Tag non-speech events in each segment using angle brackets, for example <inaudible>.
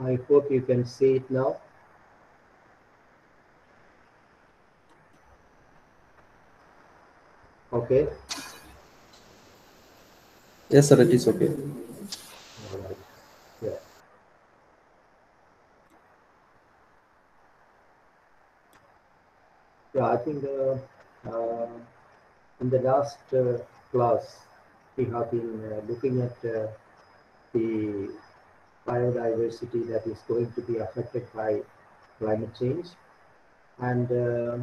I hope you can see it now. Okay. Yes, sir, it is okay. All right. Yeah. Yeah, I think uh, uh, in the last uh, class, we have been uh, looking at uh, the biodiversity that is going to be affected by climate change. And uh,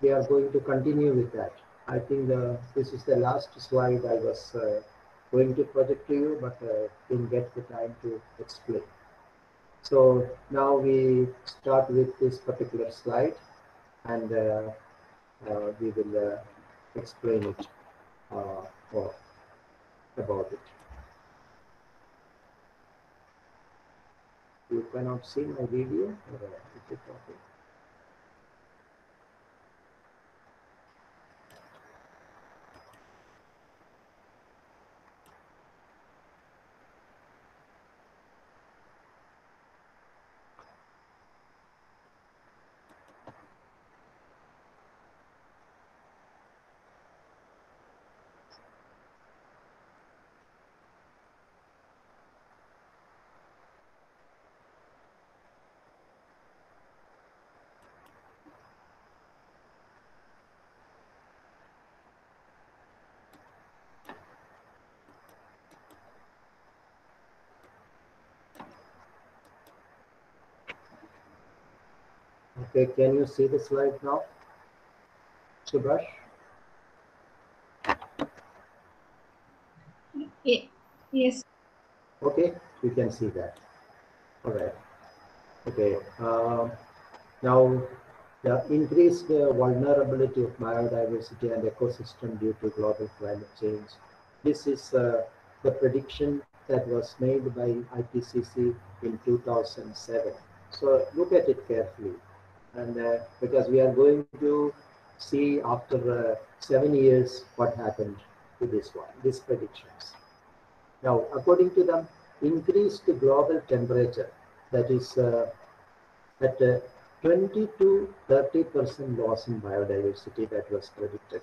we are going to continue with that. I think this is the last slide I was uh, going to project to you, but uh, didn't get the time to explain. So now we start with this particular slide and uh, uh, we will uh, explain it or about it. You cannot see my video uh, is it okay? Okay, can you see the slide now? Subhash? Ye- Yes, Okay, you can see that. All right. Okay. Um, now, the increased uh, vulnerability of biodiversity and ecosystem due to global climate change. This is uh, the prediction that was made by IPCC in 2007. So look at it carefully, and uh, because we are going to see after uh, seven years what happened to this one, these predictions. Now, according to them, increased global temperature, that is uh, at uh, 20 to 30 percent loss in biodiversity that was predicted.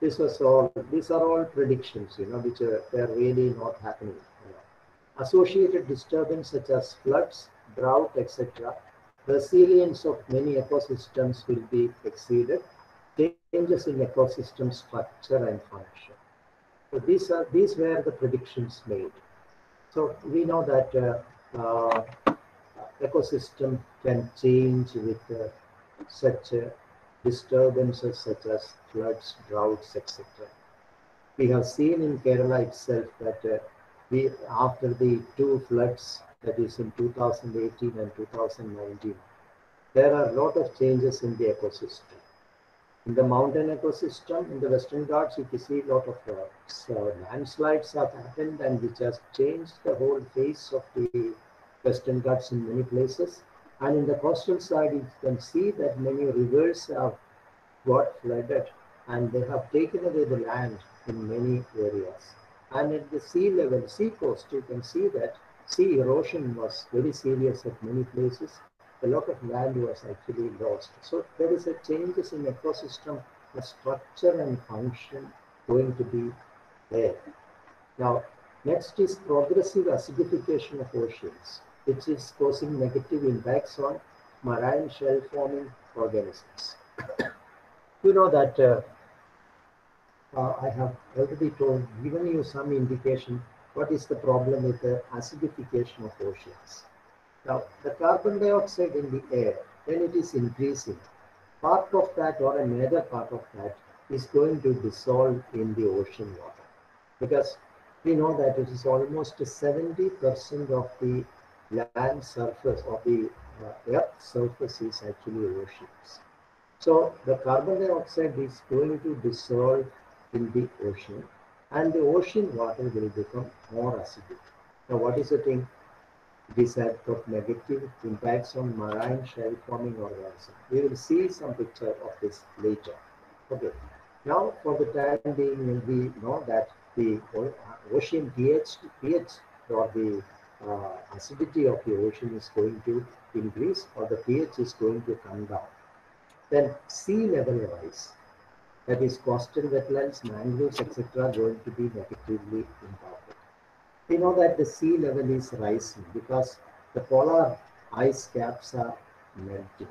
This was all. These are all predictions, you know, which are they're really not happening. you know. Associated disturbance such as floods, drought, etc. Resilience of many ecosystems will be exceeded. Changes in ecosystem structure and function. So these are these were the predictions made. So we know that uh, uh, ecosystem can change with uh, such uh, disturbances such as floods, droughts, etc. We have seen in Kerala itself that uh, we after the two floods that is in 2018 and 2019, there are a lot of changes in the ecosystem. In the mountain ecosystem, in the Western Ghats, you can see a lot of uh, landslides have happened and which has changed the whole face of the Western Ghats in many places. And in the coastal side, you can see that many rivers have got flooded and they have taken away the land in many areas. And at the sea level, sea coast, you can see that sea erosion was very serious at many places a lot of land was actually lost. So there is a changes in ecosystem, the structure and function going to be there. Now, next is progressive acidification of oceans, which is causing negative impacts on marine shell forming organisms. <coughs> you know that uh, uh, I have already told, given you some indication what is the problem with the acidification of oceans. Now, the carbon dioxide in the air, when it is increasing, part of that or a major part of that is going to dissolve in the ocean water. Because we know that it is almost 70% of the land surface of the uh, earth surface is actually oceans. So the carbon dioxide is going to dissolve in the ocean and the ocean water will become more acidic. Now, what is the thing? This has got negative impacts on marine shell forming organisms. We will see some picture of this later. Okay. Now, for the time being, we know that the ocean pH, pH or the uh, acidity of the ocean is going to increase or the pH is going to come down. Then sea level rise, that is coastal wetlands, mangroves, etc. going to be negatively impacted. We know that the sea level is rising because the polar ice caps are melting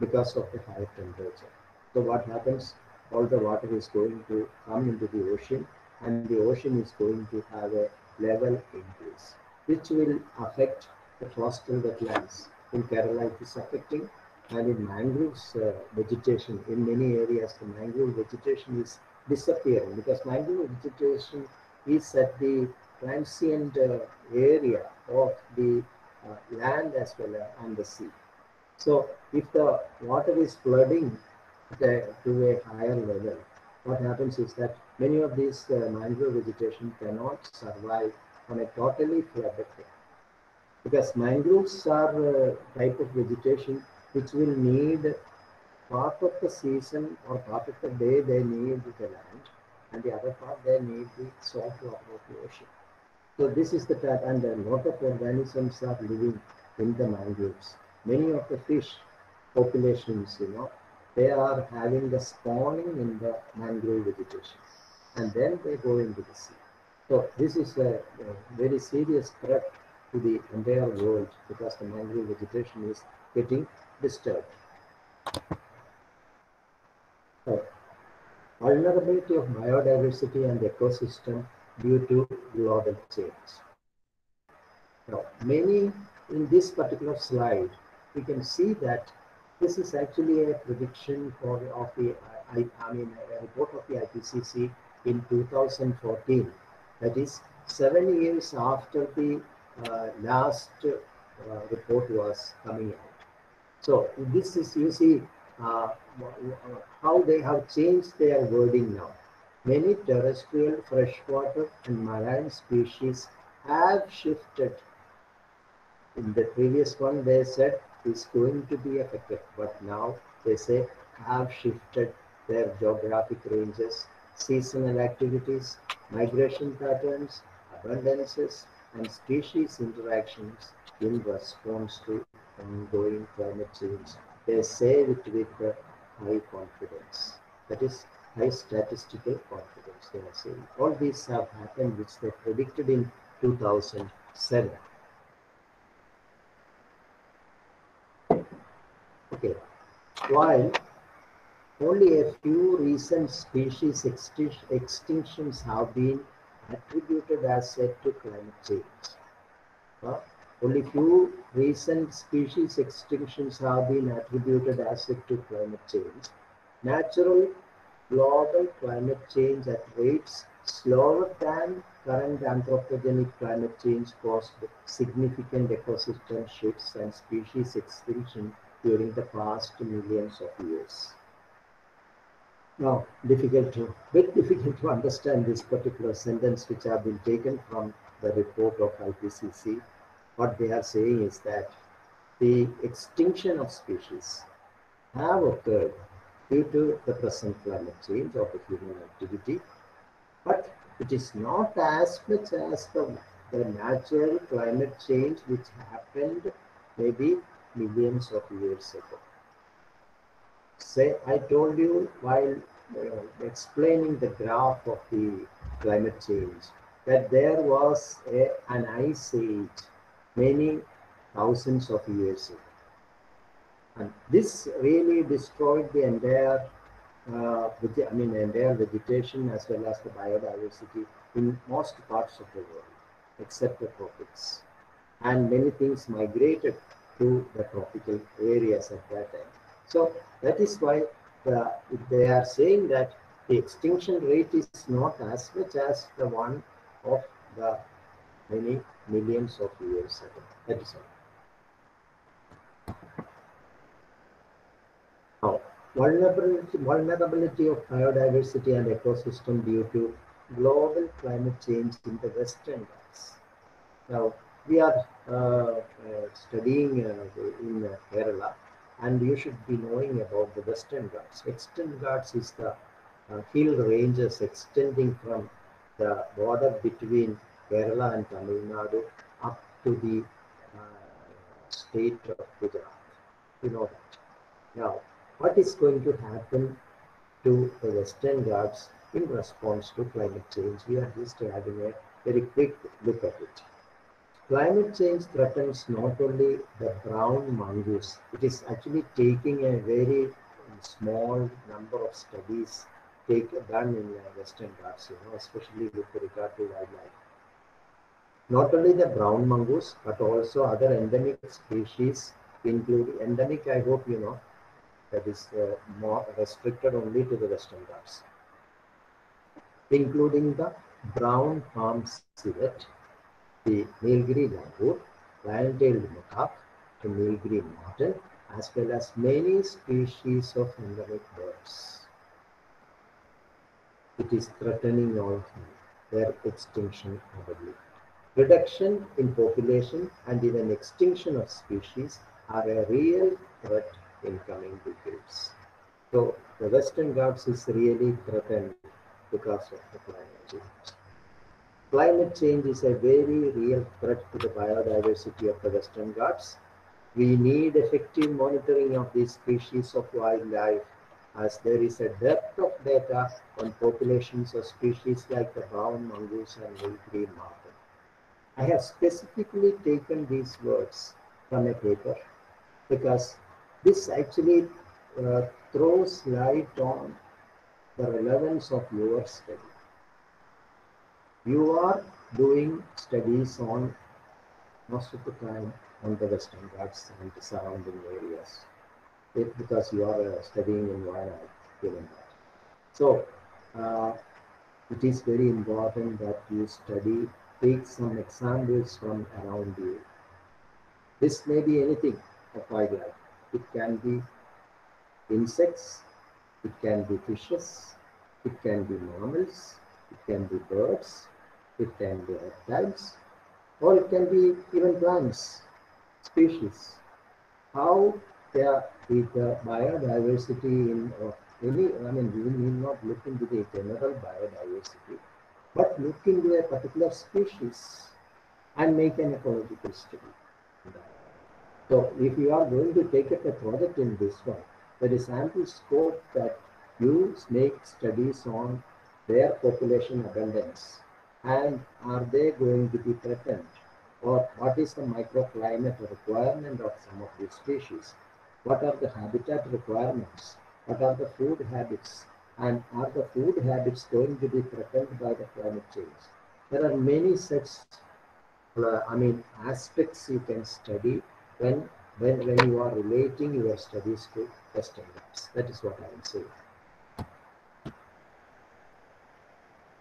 because of the higher temperature. So what happens? All the water is going to come into the ocean and the ocean is going to have a level increase, which will affect the coastal wetlands. In Kerala, it is affecting and in mangroves uh, vegetation, in many areas, the mangrove vegetation is disappearing because mangrove vegetation is at the transient uh, area of the uh, land as well as on the sea. So if the water is flooding the, to a higher level, what happens is that many of these uh, mangrove vegetation cannot survive on a totally flooded day. Because mangroves are a type of vegetation which will need part of the season or part of the day they need the land and the other part they need the salt water of the ocean. So this is the type and a lot of organisms are living in the mangroves. Many of the fish populations, you know, they are having the spawning in the mangrove vegetation and then they go into the sea. So this is a, a very serious threat to the entire world because the mangrove vegetation is getting disturbed. Vulnerability of biodiversity and ecosystem due to global change. Now, many in this particular slide, we can see that this is actually a prediction for of the I, I mean a report of the IPCC in 2014. That is seven years after the uh, last uh, report was coming out. So this is you see uh, how they have changed their wording now. Many terrestrial, freshwater, and marine species have shifted. In the previous one, they said is going to be affected, but now they say have shifted their geographic ranges, seasonal activities, migration patterns, abundances, and species interactions in response to ongoing climate change. They say it with high confidence. That is high statistical confidence, they are saying. All these have happened, which they predicted in 2007. Okay, while only a few recent species extinctions have been attributed as said to climate change. Uh, only few recent species extinctions have been attributed as said to climate change. Natural global climate change at rates slower than current anthropogenic climate change caused significant ecosystem shifts and species extinction during the past millions of years. Now, difficult to, bit <laughs> difficult to understand this particular sentence which have been taken from the report of IPCC. What they are saying is that the extinction of species have occurred due to the present climate change or the human activity, but it is not as much as the, the natural climate change which happened maybe millions of years ago. Say, I told you while uh, explaining the graph of the climate change that there was a, an ice age many thousands of years ago. And this really destroyed the entire, uh, I mean, entire vegetation as well as the biodiversity in most parts of the world, except the tropics. And many things migrated to the tropical areas at that time. So that is why the, they are saying that the extinction rate is not as much as the one of the many millions of years ago. That is all. Now, vulnerability, vulnerability of biodiversity and ecosystem due to global climate change in the Western Ghats. Now, we are uh, uh, studying uh, in Kerala and you should be knowing about the Western Ghats. Western Ghats is the hill ranges extending from the border between Kerala and Tamil Nadu up to the state of Gujarat. You know that. Now, what is going to happen to the Western Ghats in response to climate change? We are just having a very quick look at it. Climate change threatens not only the brown mongoose, it is actually taking a very small number of studies take, done in uh, Western Ghats, you know, especially with regard to wildlife. Not only the brown mongoose, but also other endemic species, including endemic, I hope you know, that is uh, more restricted only to the Western Ghats, including the brown palm civet, the Nilgiri langur, lion-tailed macaque, the Nilgiri marten, as well as many species of endemic birds. It is threatening all of them, their extinction probably. Reduction in population and even extinction of species are a real threat in coming decades. So the Western Ghats is really threatened because of the climate change. Climate change is a very real threat to the biodiversity of the Western Ghats. We need effective monitoring of these species of wildlife as there is a depth of data on populations of species like the brown mongoose and Nilgiri marten. I have specifically taken these words from a paper because this actually uh, throws light on the relevance of your study. You are doing studies on most of the time on the Western Ghats and the surrounding areas it, because you are uh, studying in Wayanad, given that. So uh, it is very important that you study, take some examples from around you. This may be anything of wildlife. It can be insects, it can be fishes, it can be mammals, it can be birds, it can be reptiles, or it can be even plants, species. How there is the biodiversity in uh, any, I mean, we need not look into the general biodiversity, but look into a particular species and make an ecological study. So if you are going to take up a project in this one, there is ample scope that you make studies on their population abundance and are they going to be threatened? Or what is the microclimate requirement of some of these species? What are the habitat requirements, what are the food habits, and are the food habits going to be threatened by the climate change. There are many such, uh, I mean, aspects you can study when, when, when you are relating your studies to Western Ghats. That is what I am saying.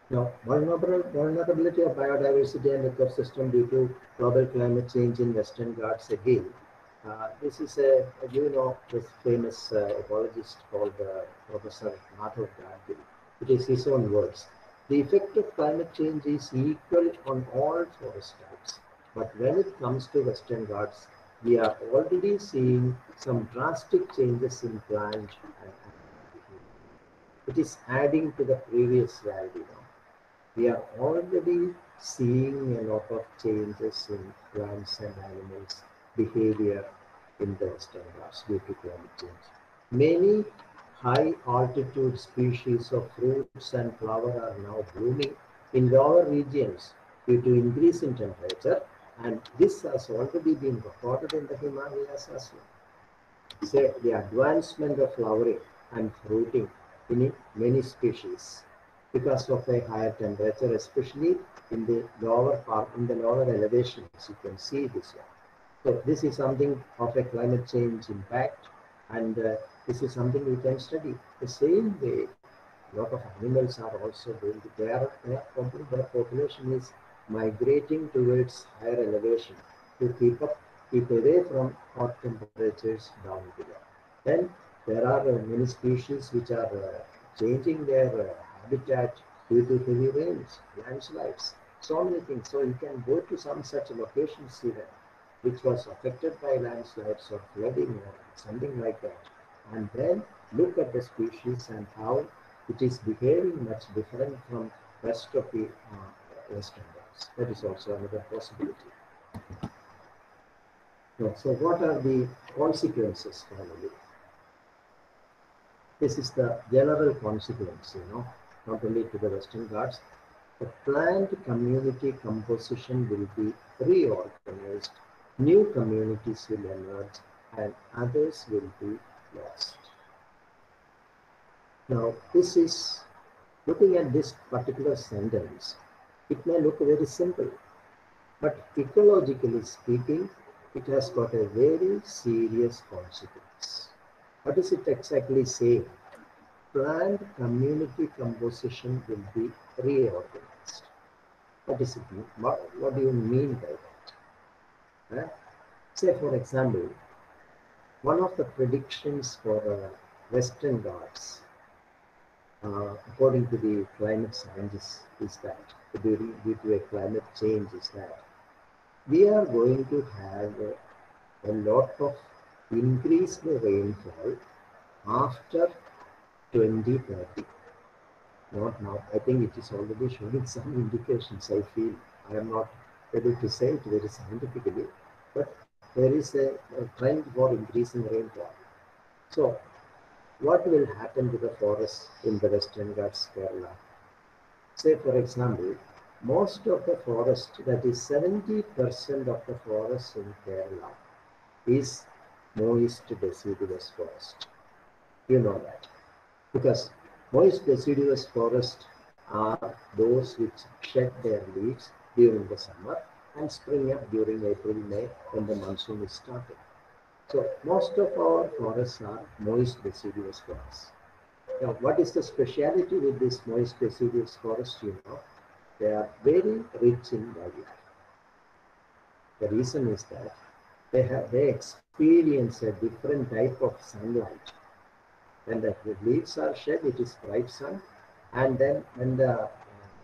Now, vulnerability of biodiversity and ecosystem due to global climate change in Western Ghats again uh, this is a, you know, this famous uh, ecologist called uh, Professor Madhav Gadgil. It is his own words. The effect of climate change is equal on all forest types. But when it comes to Western Ghats, we are already seeing some drastic changes in plant and. It is adding to the previous value. Now. We are already seeing a lot of changes in plants and animals behavior in the Western due to climate change. Many high altitude species of fruits and flower are now blooming in lower regions due to increase in temperature and this has already been recorded in the Himalayas as well. So the advancement of flowering and fruiting in many species because of a higher temperature, especially in the lower part, in the lower elevations, you can see this one. So this is something of a climate change impact and uh, this is something we can study. The same way, a lot of animals are also going to, their, their, their population is migrating towards higher elevation to keep up, keep away from hot temperatures down below. Then there are uh, many species which are uh, changing their uh, habitat due to heavy rains, landslides, so many things. So you can go to some such locations even which was affected by landslides or flooding or something like that. And then look at the species and how it is behaving much different from rest of the uh, western Ghats. That is also another possibility. So what are the consequences finally? This is the general consequence, you know, not only to the Western Ghats, the plant community composition will be reorganized, new communities will emerge, and others will be lost. Now, this is looking at this particular sentence, it may look very simple, but ecologically speaking, it has got a very serious consequence. What does it exactly say? Plant community composition will be reorganized. What does it? What, what do you mean by that? Say, for example, one of the predictions for the Western Ghats, uh, according to the climate scientists, is that due, due to a climate change, is that we are going to have a, a lot of increased rainfall after 2030. Not now. I think it is already showing some indications. I feel I am not able to say it very scientifically, but there is a, a trend for increasing rainfall. So, what will happen to the forests in the Western Ghats, Kerala? Say, for example, most of the forest, that is 70% of the forest in Kerala, is moist deciduous forest. You know that. Because moist deciduous forest are those which shed their leaves during the summer and spring up during April, May when the monsoon is starting. So most of our forests are moist deciduous forests. Now, what is the speciality with this moist deciduous forest? You know, they are very rich in wildlife. The reason is that they have they experience a different type of sunlight. When the leaves are shed, it is bright sun, and then when the uh,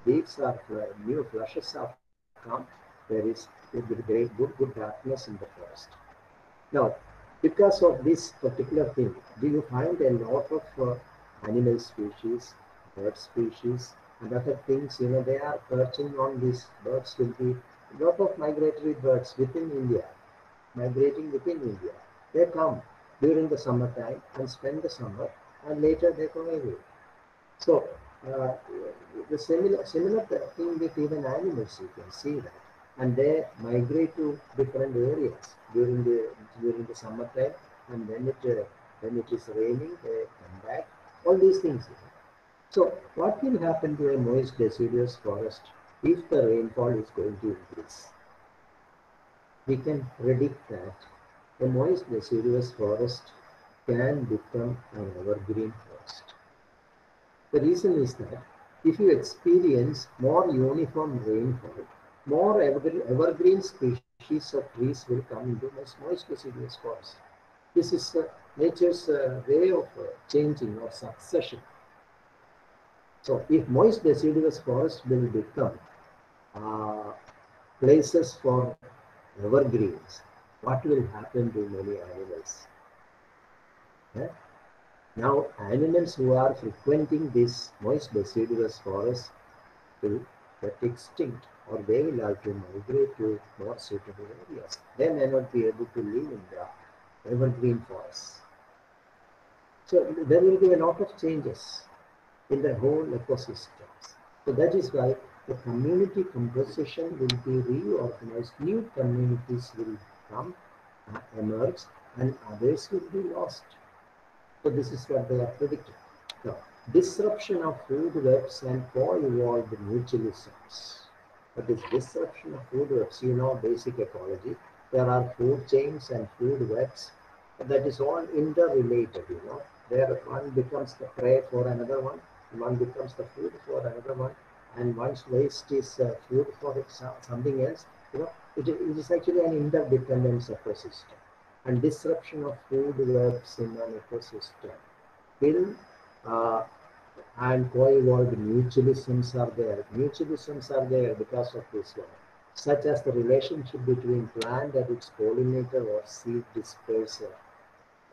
leaves are uh, new flushes are come, there is great good, good darkness in the forest. Now, because of this particular thing, do you find a lot of uh, animal species, bird species, and other things, you know, they are perching on these birds will be a lot of migratory birds within India, migrating within India. They come during the summertime and spend the summer and later they go away. So uh, the similar similar thing with even animals, you can see that. And they migrate to different areas during the during the summertime and when it uh, when it is raining, they come back. All these things. So what will happen to a moist deciduous forest if the rainfall is going to increase? We can predict that a moist deciduous forest can become an evergreen forest. The reason is that if you experience more uniform rainfall, more evergreen species of trees will come into this moist deciduous forest. This is uh, nature's uh, way of uh, changing or succession. So if moist deciduous forest will become uh, places for evergreens, what will happen to many animals? Yeah? Now animals who are frequenting this moist deciduous forest will get extinct or they will have to migrate to more suitable areas. They may not be able to live in the evergreen forests. So there will be a lot of changes in the whole ecosystems. So that is why the community composition will be reorganized. New communities will come, uh, emerge, and others will be lost. So this is what they are predicting. Now, disruption of food webs and co-evolved mutualisms. But this disruption of food webs, you know basic ecology. There are food chains and food webs. That is all interrelated, you know. where one becomes the prey for another one one becomes the food for another one, and one's waste is uh, food for something else. You know, it, it is actually an interdependence ecosystem. And disruption of food webs in an ecosystem will uh, and co-evolved mutualisms are there. Mutualisms are there because of this one, such as the relationship between plant and its pollinator or seed disperser.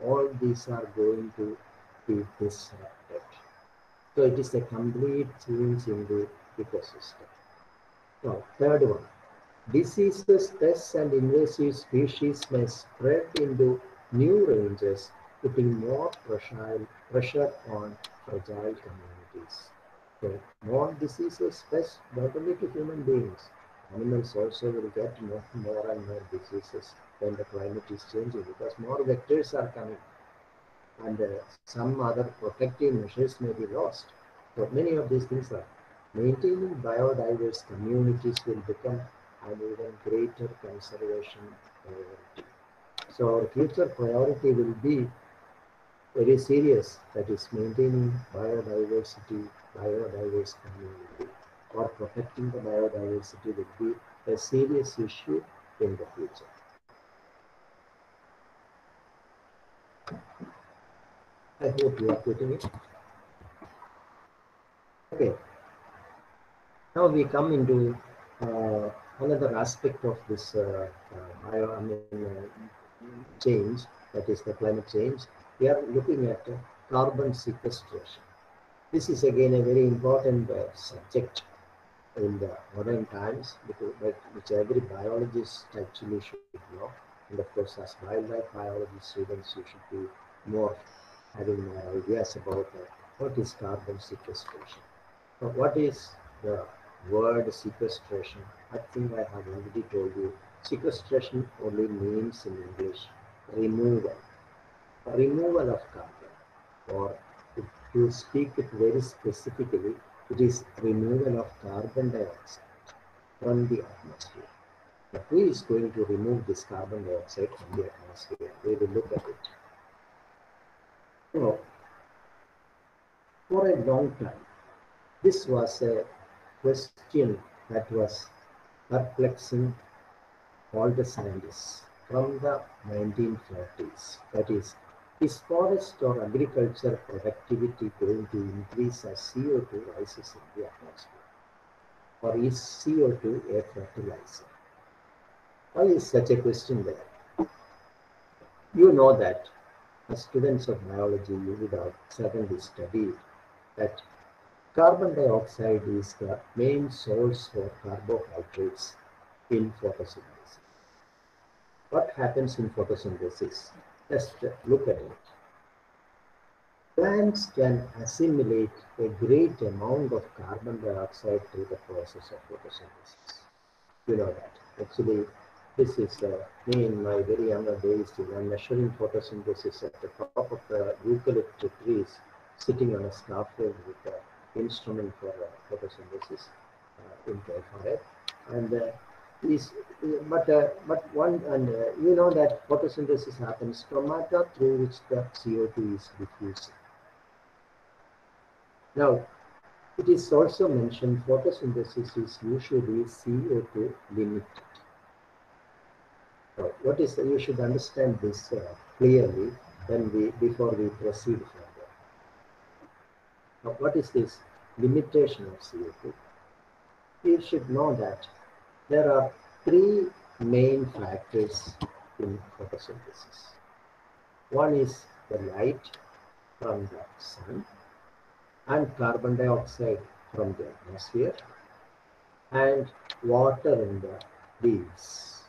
All these are going to be disrupted. So it is a complete change in the ecosystem. Now, third one, diseases, pests, and invasive species may spread into new ranges, putting more pressure, pressure on fragile communities. So more diseases, pests, not only to human beings, animals also will get more, more and more diseases when the climate is changing because more vectors are coming and uh, some other protective measures may be lost. So many of these things are maintaining biodiverse communities will become an even greater conservation priority. So our future priority will be very serious, that is maintaining biodiversity, biodiverse community, or protecting the biodiversity will be a serious issue in the future. I hope you are getting it. Okay. Now we come into uh, another aspect of this uh, uh, bio, I mean, uh, change, that is the climate change. We are looking at carbon sequestration. This is again a very important uh, subject in the modern times, because, which every biologist actually should know. And of course, as wildlife biology students, you should be more having more ideas about uh, what is carbon sequestration. So what is the word sequestration? I think I have already told you. Sequestration only means in English removal, removal of carbon, or if you speak it very specifically, it is removal of carbon dioxide from the atmosphere. But who is going to remove this carbon dioxide from the atmosphere? We will look at it. So, for a long time, this was a question that was perplexing all the scientists from the 1940s. That is, is forest or agriculture productivity going to increase as CO2 rises in the atmosphere? Or is CO2 a fertilizer? Why is such a question there? You know that as students of biology, you would have certainly studied that carbon dioxide is the main source for carbohydrates in photosynthesis. What happens in photosynthesis? Just look at it. Plants can assimilate a great amount of carbon dioxide through the process of photosynthesis. You know that. Actually, this is uh, me in my very younger days. I'm measuring photosynthesis at the top of the eucalyptus trees, sitting on a scaffold with an instrument for uh, photosynthesis uh, in KFRI. And uh, is, but uh, but one and uh, you know that photosynthesis happens stomata through which the CO2 is diffused. Now, it is also mentioned photosynthesis is usually CO2 limited. So what is you should understand this uh, clearly when we before we proceed further. Now, what is this limitation of CO2? You should know that there are three main factors in photosynthesis. One is the light from the sun and carbon dioxide from the atmosphere and water in the leaves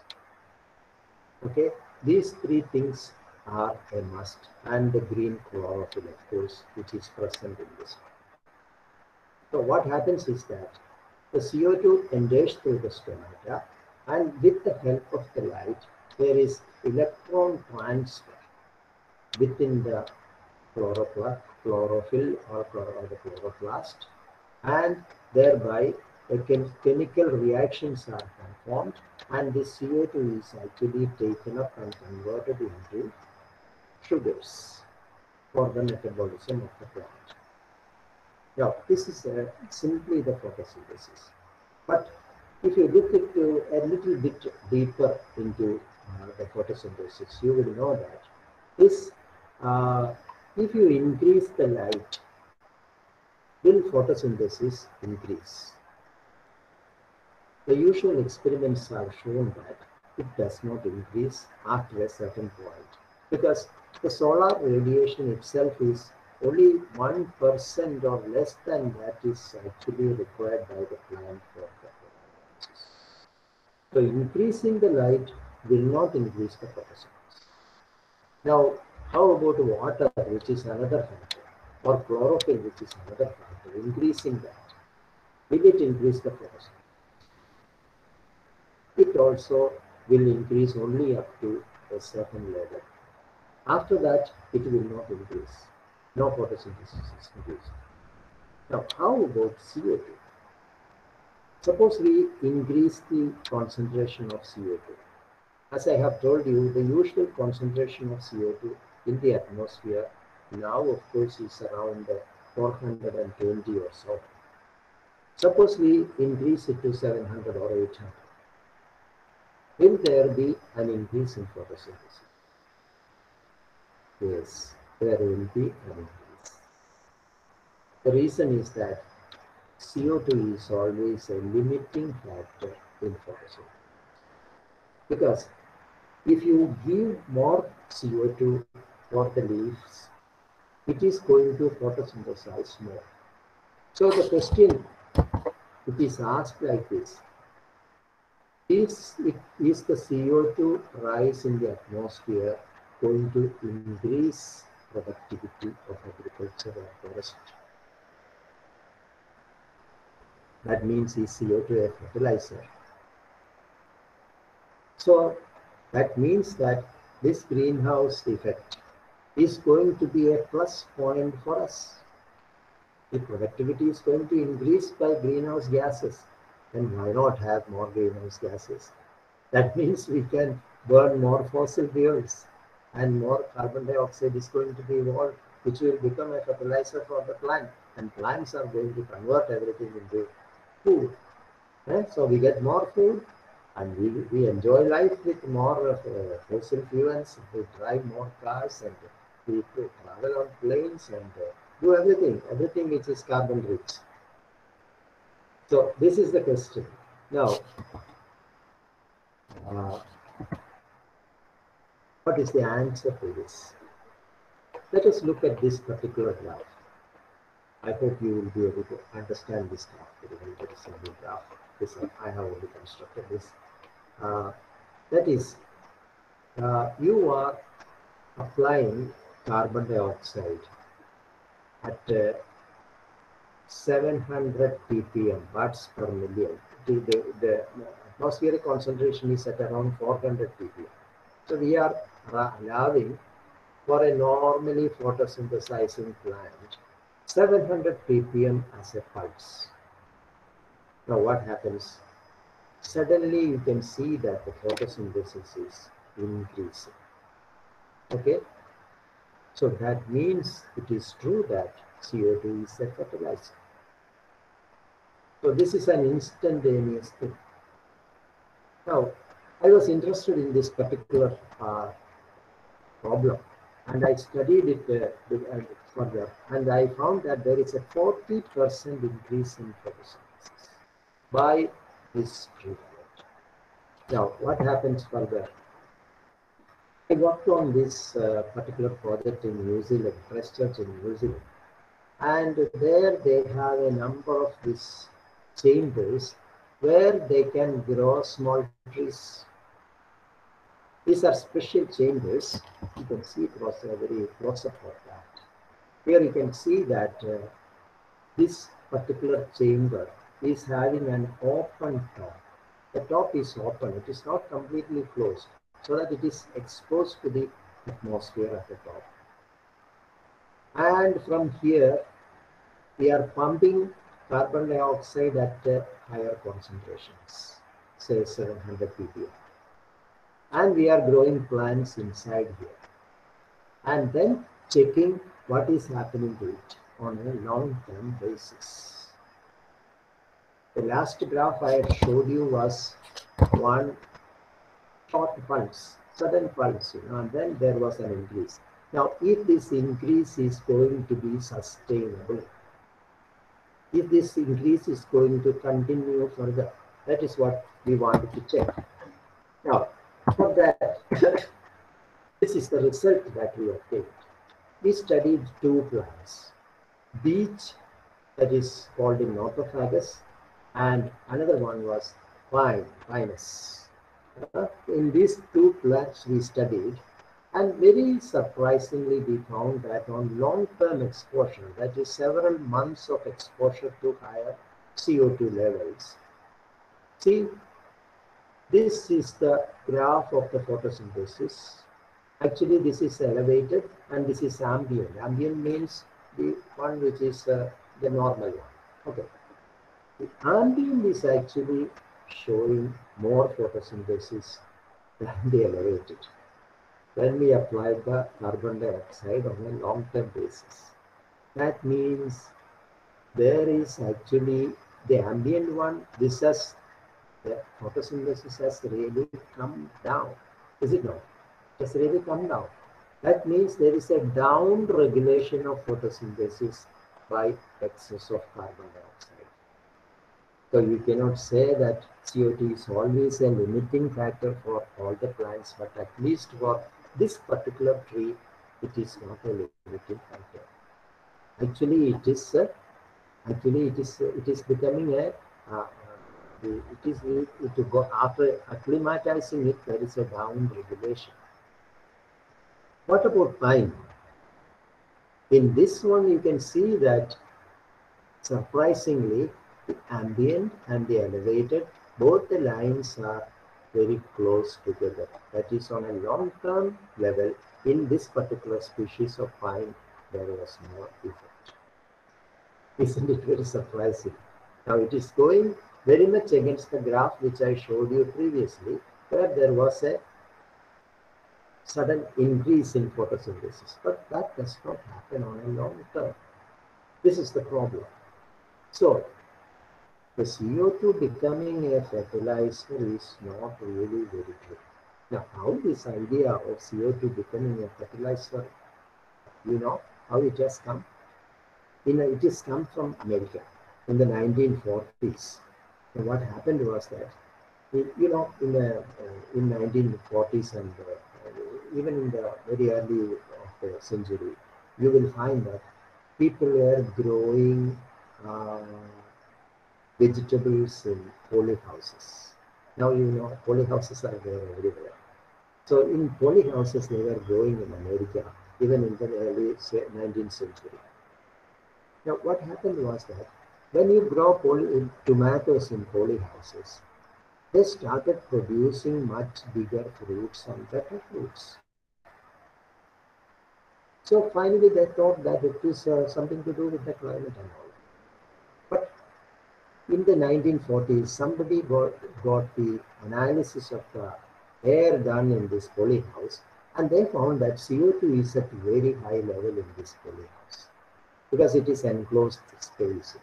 okay these three things are a must and the green chlorophyll of course which is present in this so what happens is that the co2 enters through the stomata and with the help of the light there is electron transfer within the chloroplast, chlorophyll or, or the chloroplast and thereby chemical reactions are performed and this CO2 is actually taken up and converted into sugars for the metabolism of the plant. Now, this is uh, simply the photosynthesis. But if you look into a little bit deeper into uh, the photosynthesis, you will know that this, uh, if you increase the light, will photosynthesis increase? The usual experiments have shown that it does not increase after a certain point because the solar radiation itself is only 1% or less than that is actually required by the plant for photosynthesis. So increasing the light will not increase the photosynthesis. Now, how about water, which is another factor, or chlorophyll, which is another factor, increasing that? Will it increase the photosynthesis? It also will increase only up to a certain level. After that, it will not increase. No photosynthesis is. Now, how about CO2? Suppose we increase the concentration of CO2. As I have told you, the usual concentration of CO2 in the atmosphere now, of course, is around 420 or so. Suppose we increase it to 700 or 800. Will there be an increase in photosynthesis? Yes, there will be increase. The reason is that CO2 is always a limiting factor in photosynthesis. Because if you give more CO2 for the leaves, it is going to photosynthesize more. So the question it is asked like this. Is, it, is the CO2 rise in the atmosphere going to increase productivity of agriculture or forestry? That means is CO2 a fertilizer? So that means that this greenhouse effect is going to be a plus point for us. If productivity is going to increase by greenhouse gases, then why not have more greenhouse gases? That <laughs> means we can burn more fossil fuels and more carbon dioxide is going to be evolved, which will become a fertilizer for the plant. And plants are going to convert everything into food. Right? So we get more food and we, we enjoy life with more uh, fossil fuels. We drive more cars and we travel on planes and uh, do everything, everything which is carbon rich. So this is the question. Now, uh, what is the answer to this? Let us look at this particular graph. I hope you will be able to understand this graph very well. A new graph. This I have already constructed this. Uh, that is, uh, you are applying carbon dioxide at uh, 700 ppm parts per million. The, the, the, atmospheric concentration is at around 400 ppm. So we are allowing for a normally photosynthesizing plant 700 ppm as a pulse. Now what happens? Suddenly you can see that the photosynthesis is increasing. Okay, so that means it is true that CO2 is a fertilizer. So this is an instantaneous thing. Now, I was interested in this particular uh, problem and I studied it uh, further and I found that there is a 40% increase in photosynthesis by this treatment. Now, what happens further? I worked on this uh, particular project in New Zealand, Christchurch in New Zealand. And there they have a number of these chambers where they can grow small trees. These are special chambers. You can see it was a very close up of that. Here you can see that uh, this particular chamber is having an open top. The top is open, it is not completely closed so that it is exposed to the atmosphere at the top. And from here, we are pumping carbon dioxide at uh, higher concentrations, say 700 ppm. And we are growing plants inside here. And then checking what is happening to it on a long-term basis. The last graph I showed you was one short pulse, sudden pulse, you know, and then there was an increase. Now, if this increase is going to be sustainable, if this increase is going to continue further, that is what we want to check. Now, for <laughs> that, this is the result that we obtained. We studied two plants, beech, that is called in Nothofagus, and another one was pine, pinus. uh, in these two plants we studied, and very surprisingly, we found that on long-term exposure, that is several months of exposure to higher CO2 levels. See, this is the graph of the photosynthesis. Actually, this is elevated and this is ambient. Ambient means the one which is uh, the normal one. Okay. The ambient is actually showing more photosynthesis than the elevated. When we apply the carbon dioxide on a long-term basis. That means there is actually the ambient one, this has, the photosynthesis has really come down. Is it not? It has really come down. That means there is a down regulation of photosynthesis by excess of carbon dioxide. So you cannot say that CO2 is always a limiting factor for all the plants, but at least for this particular tree, it is not a limiting factor. Actually, it is a actually it is it is becoming a uh, it is it, to go after acclimatizing it there is a down regulation. What about pine in this one you can see that surprisingly the ambient and the elevated both the lines are very close together. That is on a long term level in this particular species of pine there was no effect. Isn't it very surprising? Now it is going very much against the graph which I showed you previously, where there was a sudden increase in photosynthesis. But that does not happen on a long term. This is the problem. So, the CO2 becoming a fertilizer is not really very clear. Now, how this idea of CO2 becoming a fertilizer, you know, how it has come? You know, it is come from America in the 1940s. What happened was that, you know, in the uh, in 1940s and uh, even in the very early of the century, you will find that people were growing uh, vegetables in poly houses. Now you know poly houses are there everywhere. So in poly houses they were growing in America, even in the early 19th century. Now, what happened was that when you grow poly, tomatoes in poly houses, they started producing much bigger fruits and better fruits. So finally, they thought that it is uh, something to do with the climate and all. But in the 1940s, somebody got, got the analysis of the air done in this poly house, and they found that CO2 is at very high level in this poly house because it is enclosed space.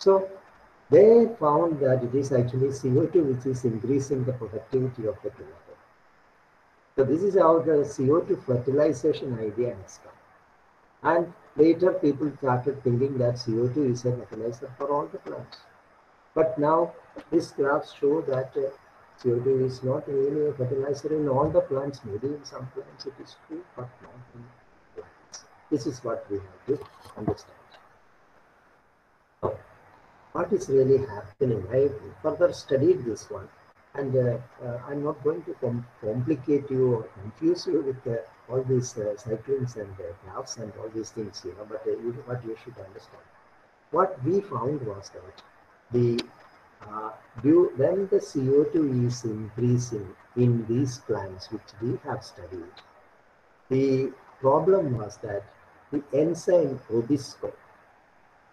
So they found that it is actually CO2 which is increasing the productivity of the tomato. So this is how the CO2 fertilization idea has come. And later people started thinking that CO2 is a fertilizer for all the plants. But now these graphs show that uh, CO2 is not really a fertilizer in all the plants. Maybe in some plants it is true, but not in plants. this is what we have to understand. What is really happening? I further studied this one and uh, uh, I'm not going to com complicate you or confuse you with uh, all these uh, cyclones and uh, graphs and all these things, you know, but uh, you, what you should understand. What we found was that the due, when the CO2 is increasing in these plants, which we have studied, the problem was that the enzyme Rubisco,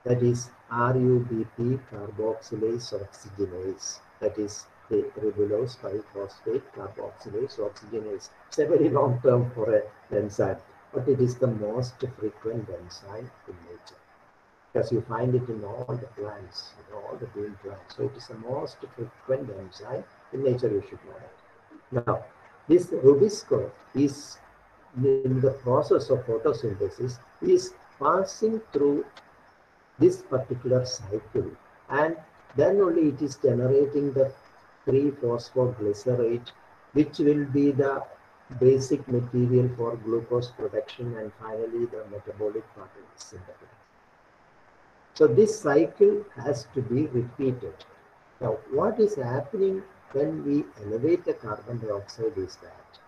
that is RUBP carboxylase oxygenase, that is the ribulose 5-phosphate carboxylase oxygenase. It's a very long term for an enzyme, but it is the most frequent enzyme in nature because you find it in all the plants, in all the green plants. So it is the most frequent enzyme in nature, you should know that. Now, this Rubisco is in the process of photosynthesis is passing through this particular cycle and then only it is generating the 3-phosphoglycerate which will be the basic material for glucose production and finally the metabolic part is in the So this cycle has to be repeated. Now what is happening when we elevate the carbon dioxide is that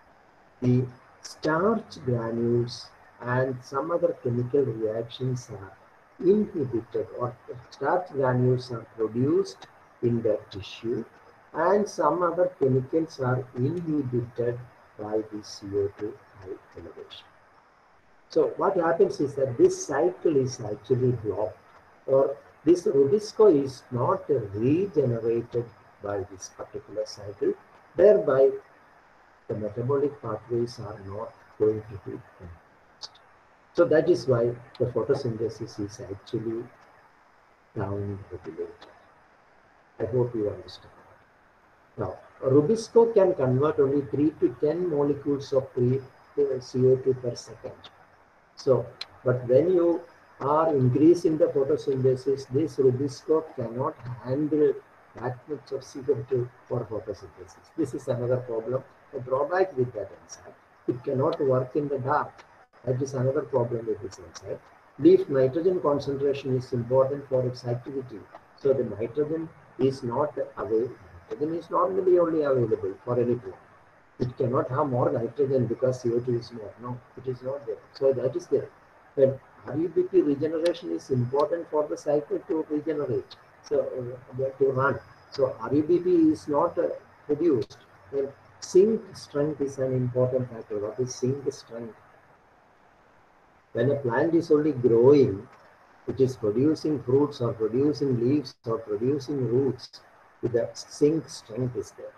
the starch granules and some other chemical reactions are inhibited or starch granules are produced in the tissue and some other chemicals are inhibited by the CO2 high elevation. So what happens is that this cycle is actually blocked or this rubisco is not regenerated by this particular cycle, thereby the metabolic pathways are not going to be. So that is why the photosynthesis is actually down regulated. I hope you understand. Now, Rubisco can convert only 3 to 10 molecules of free CO2 per second. So, but when you are increasing the photosynthesis, this Rubisco cannot handle that much of CO2 for photosynthesis. This is another problem. The drawback with that enzyme, it cannot work in the dark. That is another problem with this enzyme. Leaf nitrogen concentration is important for its activity. So the nitrogen is not available nitrogen is normally only available for any plant. It cannot have more nitrogen because CO2 is more. No, it is not there. So that is there. But RUBP regeneration is important for the cycle to regenerate. So uh, to run. So RUBP is not uh, produced. Then sink strength is an important factor. What is sink strength? When a plant is only growing, it is producing fruits or producing leaves or producing roots the sink strength is there.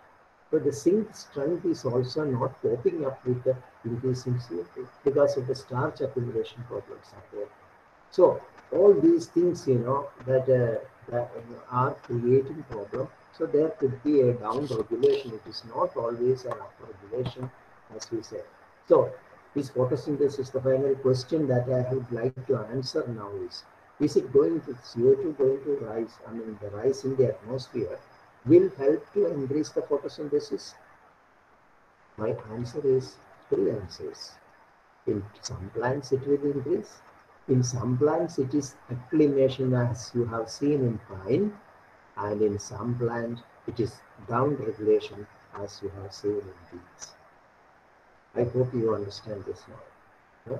But the sink strength is also not coping up with the increasing CO2 because of the starch accumulation problems are there. So all these things, you know, that, uh, that are creating problem. So there could be a down regulation. It is not always an up regulation, as we said. So this photosynthesis, the final question that I would like to answer now is, is it going to CO2 going to rise? I mean, the rise in the atmosphere will help to increase the photosynthesis? My answer is three answers. In some plants it will increase. In some plants it is acclimation as you have seen in pine and in some plants it is down regulation as you have seen in bees. I hope you understand this now.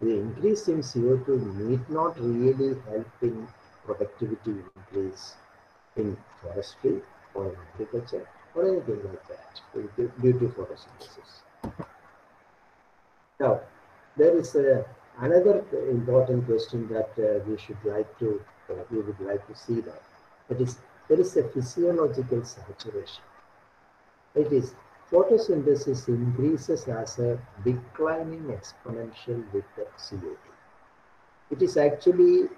The increase in CO2 need not really help in productivity increase in forestry or agriculture or anything like that due to photosynthesis. Now, there is a, another important question that uh, we should like to, uh, we would like to see that. That is, there is a physiological saturation. It is photosynthesis increases as a declining exponential with the CO2. It is actually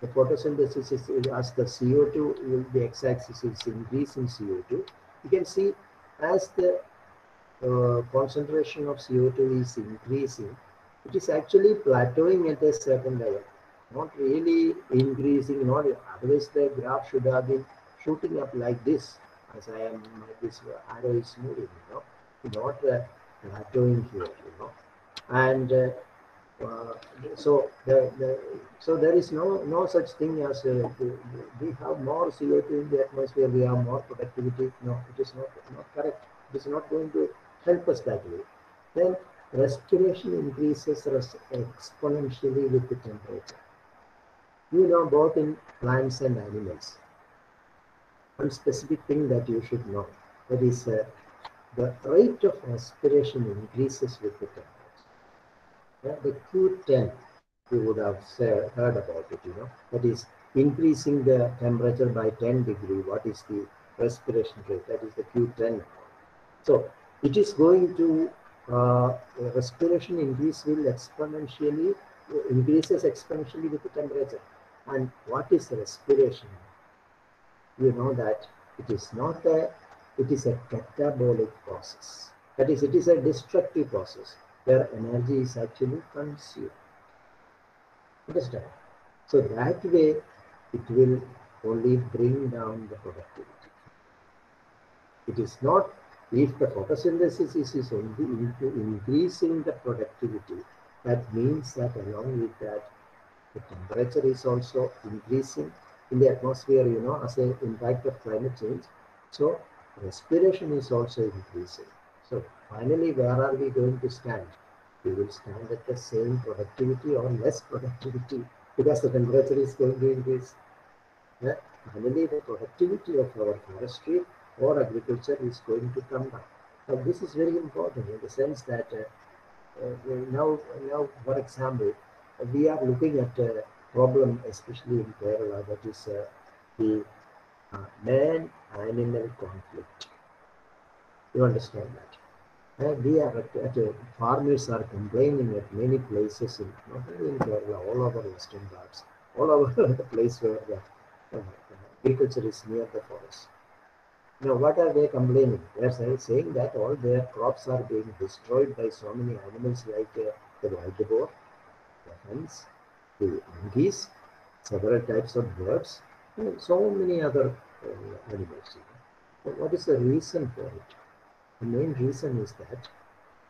the photosynthesis is as the CO2 the x-axis is increasing CO2 you can see as the uh, concentration of CO2 is increasing it is actually plateauing at a certain level. Not really increasing not otherwise the graph should have been shooting up like this as I am this arrow is moving you know not uh, plateauing here you know and uh, uh, so the, the, so there is no no such thing as uh, we have more CO2 in the atmosphere, we have more productivity. No, it is not not correct. It is not going to help us that way. Then respiration increases exponentially with the temperature. You know both in plants and animals. One specific thing that you should know that is uh, the rate of respiration increases with the temperature the Q10, you would have said, heard about it, you know, that is increasing the temperature by 10 degree. What is the respiration rate? That is the Q10. So it is going to, uh, respiration increase will exponentially, increases exponentially with the temperature. And what is the respiration? You know that it is not a, it is a catabolic process. That is, it is a destructive process where energy is actually consumed. Understand? So that way it will only bring down the productivity. It is not if the photosynthesis is only into increasing the productivity, that means that along with that, the temperature is also increasing in the atmosphere, you know, as an impact of climate change. So respiration is also increasing. So finally, where are we going to stand? We will stand at the same productivity or less productivity because the temperature is going to increase. Yeah? Finally, the productivity of our forestry or agriculture is going to come down. Now, this is very important in the sense that uh, uh, now, now, for example, we are looking at a problem, especially in Kerala, that is uh, the uh, man-animal conflict. You understand that? Uh, we are at, at uh, farmers are complaining at many places in not only in Kerala, all over Western Ghats, all over <laughs> the place where the uh, agriculture is near the forest. Now, what are they complaining? They are saying that all their crops are being destroyed by so many animals like uh, the wild boar, the hens, the monkeys, several types of birds, and so many other uh, animals. But what is the reason for it? The main reason is that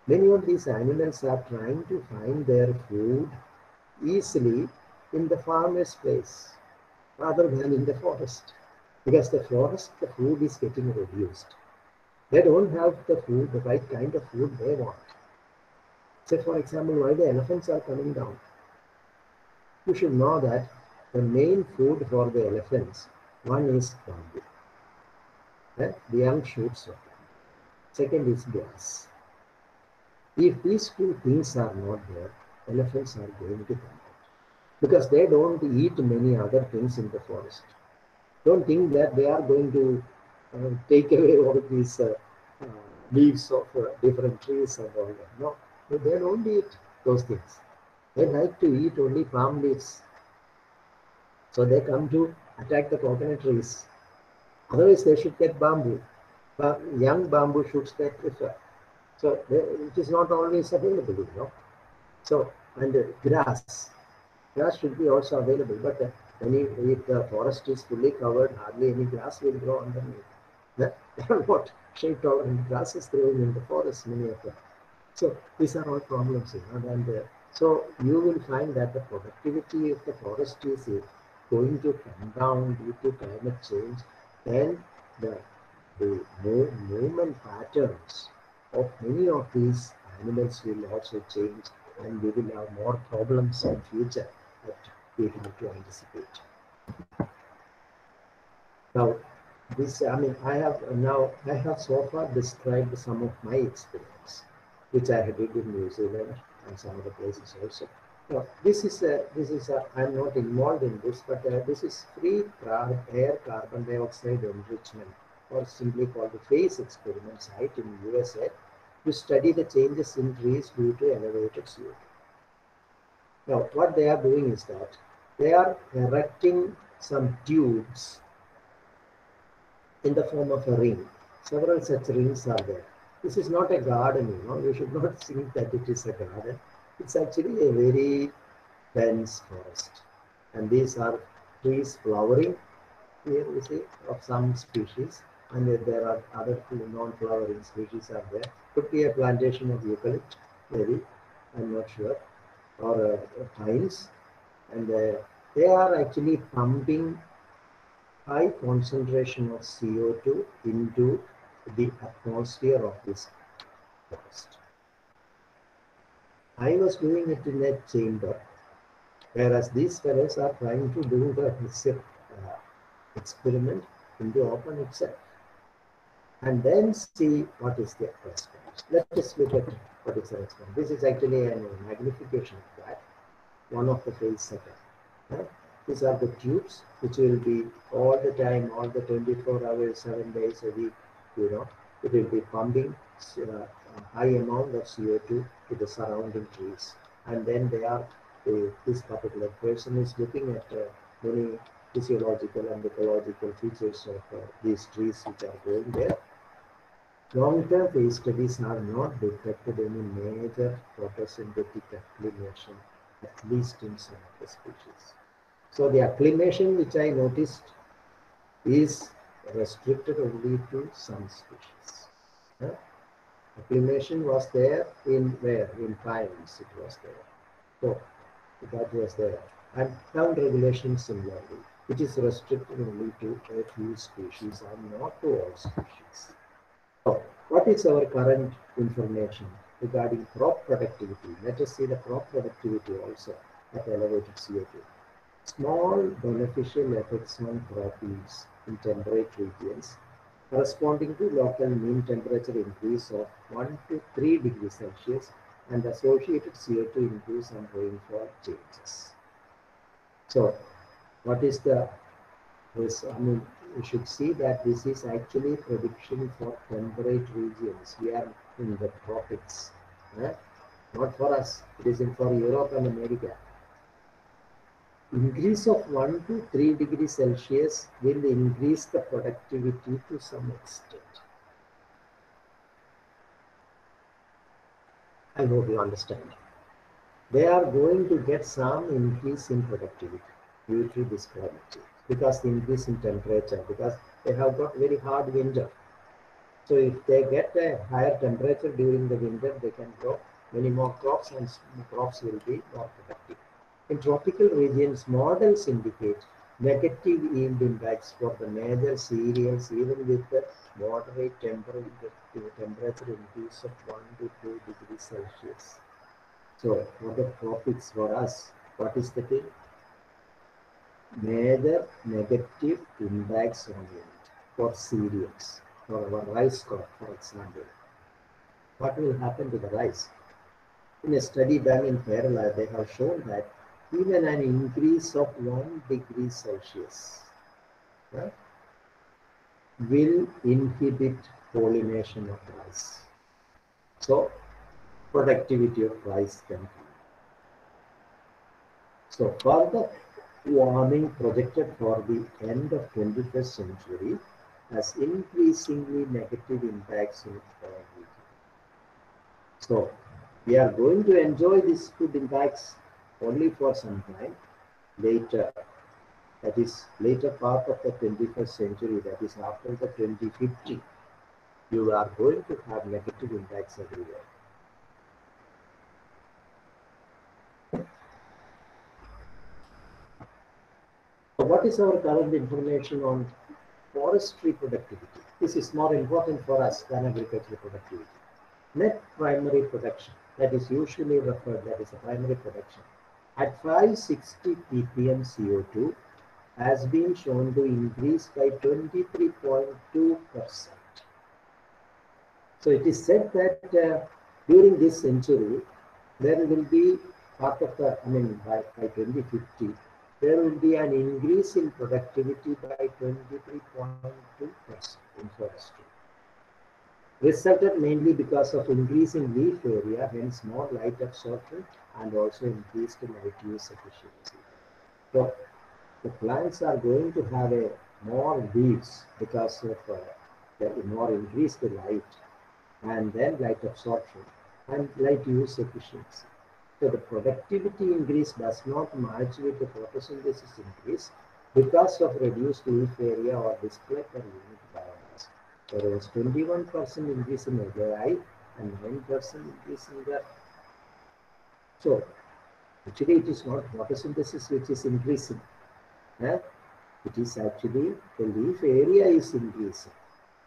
many of these animals are trying to find their food easily in the farmer's place rather than in the forest. Because the forest, the food is getting reduced. They don't have the food, the right kind of food they want. Say, for example, why the elephants are coming down. You should know that the main food for the elephants, one is bamboo, eh? the young shoots of bamboo. Second is grass. If these two things are not there, elephants are going to come out because they don't eat many other things in the forest. Don't think that they are going to uh, take away all these uh, uh, leaves of uh, different trees and all that. No, they don't eat those things. They like to eat only palm leaves. So they come to attack the coconut trees. Otherwise, they should get bamboo. But young bamboo shoots they prefer. So they, it is not always available, you know. So, and uh, grass. Grass should be also available, but uh, when you, if the forest is fully covered, hardly any grass will grow underneath. <laughs> They are not shade tolerant grasses growing in the forest, many of them. So these are all problems, you know, and uh, so you will find that the productivity of the forest is going to come down due to climate change, then the, the movement patterns of many of these animals will also change and we will have more problems in future that we have to anticipate. Now, this, I mean, I have now, I have so far described some of my experience, which I did in New Zealand and some other places also. Now, this is a, this is a, I'm not involved in this, but uh, this is free car, air carbon dioxide enrichment, or simply called the FACE experiment site in USA, to study the changes in trees due to elevated CO2. Now, what they are doing is that they are erecting some tubes in the form of a ring. Several such rings are there. This is not a garden, you know. You should not think that it is a garden. It's actually a very dense forest. And these are trees flowering here, you see, of some species. And there are other non-flowering species are there. Could be a plantation of eucalypt, maybe. I'm not sure. Or uh, pines. And uh, they are actually pumping high concentration of CO2 into the atmosphere of this forest. I was doing it in a chamber, whereas these fellows are trying to do the uh, experiment in the open itself. And then see what is the response. Let us look at what is the response. This is actually a magnification of that, one of the FACE second. These are the tubes which will be all the time, all the 24 hours, seven days a week, you know, it will be pumping uh, a high amount of CO2 to the surrounding trees. And then they are, this particular person is looking at uh, many physiological and ecological features of uh, these trees which are growing there. Long-term FACE studies have not detected any major photosynthetic acclimation, at least in some of the species. So the acclimation which I noticed is restricted only to some species. Acclimation was there in where? In pines it was there. So that was there. And sound regulation similarly. it is restricted only to a few species and not to all species. So, what is our current information regarding crop productivity? Let us see the crop productivity also at elevated CO2. Small beneficial effects on crop yields in temperate regions corresponding to local mean temperature increase of 1 to 3 degrees Celsius and associated CO2 increase and rainfall changes. So, what is the this? I mean, you should see that this is actually prediction for temperate regions. We are in the tropics, eh? not for us. It is in for Europe and America. Increase of 1 to 3 degrees Celsius will increase the productivity to some extent. I hope you understand. They are going to get some increase in productivity due to this climate because the increase in temperature, because they have got very hard winter. So if they get a higher temperature during the winter, they can grow many more crops and crops will be more productive. In tropical regions, models indicate negative yield impacts for the major cereals even with the moderate temperature, temperature increase of 1 to 2 degrees Celsius. So for the tropics for us, what is the thing? Major negative impacts on yield for cereals, for our rice crop, for example. What will happen to the rice? In a study done in Kerala, they have shown that even an increase of 1 degree Celsius right, will inhibit pollination of rice. So, productivity of rice can fall. So, further warming projected for the end of 21st century has increasingly negative impacts in our. So, we are going to enjoy these food impacts only for some time. Later that is later part of the 21st century that is after the 2050 you are going to have negative impacts everywhere. What is our current information on forestry productivity? This is more important for us than agricultural productivity. Net primary production that is usually referred that is a primary production at 560 ppm CO2 has been shown to increase by 23.2%. So it is said that uh, during this century, there will be part of the, I mean, by, by 2050, there will be an increase in productivity by 23.2% in forestry. Resulted mainly because of increasing leaf area, hence more light absorption and also increased light use efficiency. So the plants are going to have a more leaves because of uh, the more increased light and then light absorption and light use efficiency. So the productivity increase does not match with the photosynthesis increase because of reduced leaf area or display per unit biomass. There was 21% increase in AGI and 9% increase in the so actually it is not photosynthesis which is increasing. It is actually the leaf area is increasing.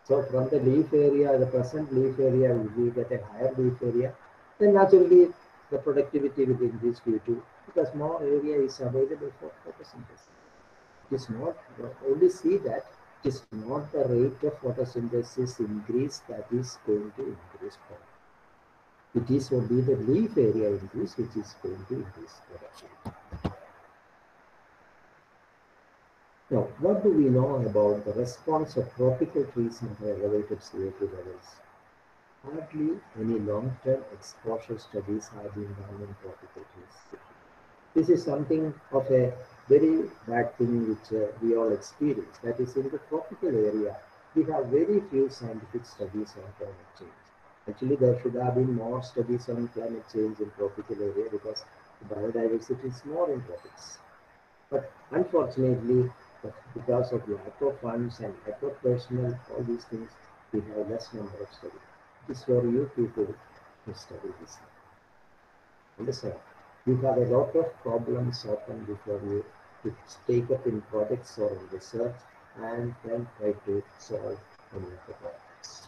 So from the leaf area, the present leaf area, will be get a higher leaf area, then naturally the productivity will increase due to because more area is available for photosynthesis. It is not only see that it is not the rate of photosynthesis increase that is going to increase production it is only the leaf area increase which is going to increase productivity. Now, what do we know about the response of tropical trees under elevated CO2 levels? Hardly any long-term exposure studies have been done in tropical trees. This is something of a very bad thing which uh, we all experience. That is, in the tropical area, we have very few scientific studies on climate change. Actually, there should have been more studies on climate change in tropical area because biodiversity is more in tropics. But unfortunately, because of lack of funds and lack of personnel, all these things, we have less number of studies. It is for you people to study this. Understand? You have a lot of problems open before you to take up in projects or in research and then try to solve any of the problems.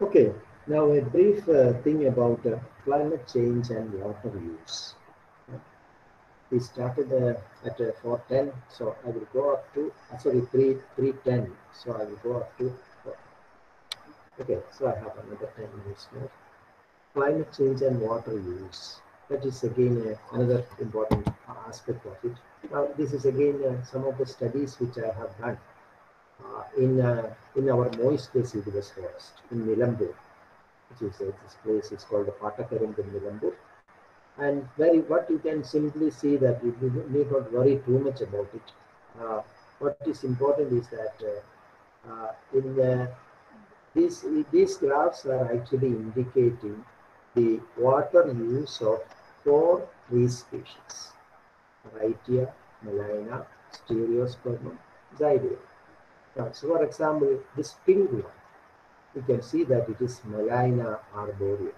Okay, now a brief uh, thing about uh, climate change and water use. We started uh, at uh, 410, so I will go up to, uh, sorry, 3, 310, so I will go up to, okay, so I have another 10 minutes more. Climate change and water use. That is again uh, another important aspect of it. Now, this is again uh, some of the studies which I have done uh, in uh, in our moist deciduous forest in Nilambur, which is this place is called the Patakaring in Nilambur. And very what you can simply see that you need not worry too much about it. What is important is that in the, these these graphs are actually indicating the water use of four tree species. Rhytia, Gmelina, Stereospermum, Xylia. Now, so for example, this pink one, you can see that it is Gmelina arborea,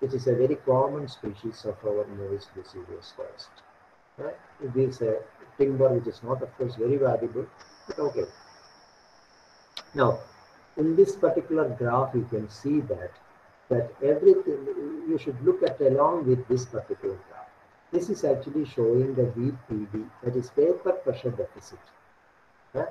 which is a very common species of our moist deciduous forest. Right? It gives a timber which is not, of course, very valuable, but okay. Now, in this particular graph, you can see that that everything you should look at along with this particular graph. This is actually showing the VPD, that is vapor pressure deficit. Huh?